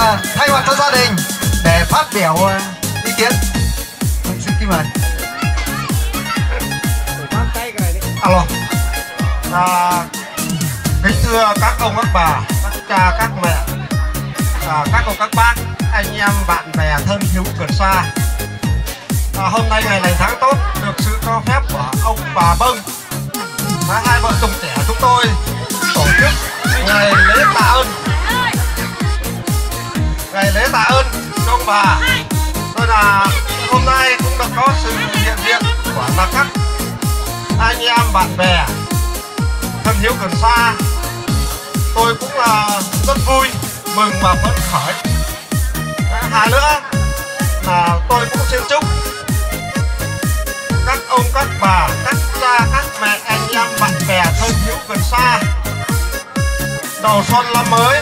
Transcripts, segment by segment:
À, thay mặt cho gia đình để phát biểu à, ý kiến. Mình xin kính mời. Alo. À, kính thưa các ông các bà các cha các mẹ à, các cô các bác anh em bạn bè thân hữu gần xa. À, hôm nay ngày lành tháng tốt được sự cho phép của ông bà bông và hai vợ chồng trẻ chúng tôi tổ chức ngày lễ tạ ơn ngày lễ tạ ơn cho ông bà. Tôi là hôm nay cũng được có sự hiện diện của là các anh em bạn bè, thân hữu gần xa. Tôi cũng là rất vui mừng và phấn khởi. Hai nữa là tôi cũng xin chúc các ông, các bà, các cha, các mẹ, anh em bạn bè thân hữu gần xa. Đầu xuân năm mới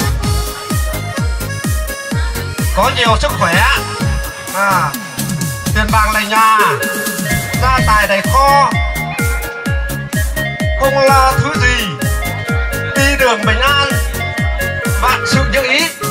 có nhiều sức khỏe. À, tiền bạc này nhà gia tài này kho. Không lo thứ gì. Đi đường bình an. Vạn sự như ý.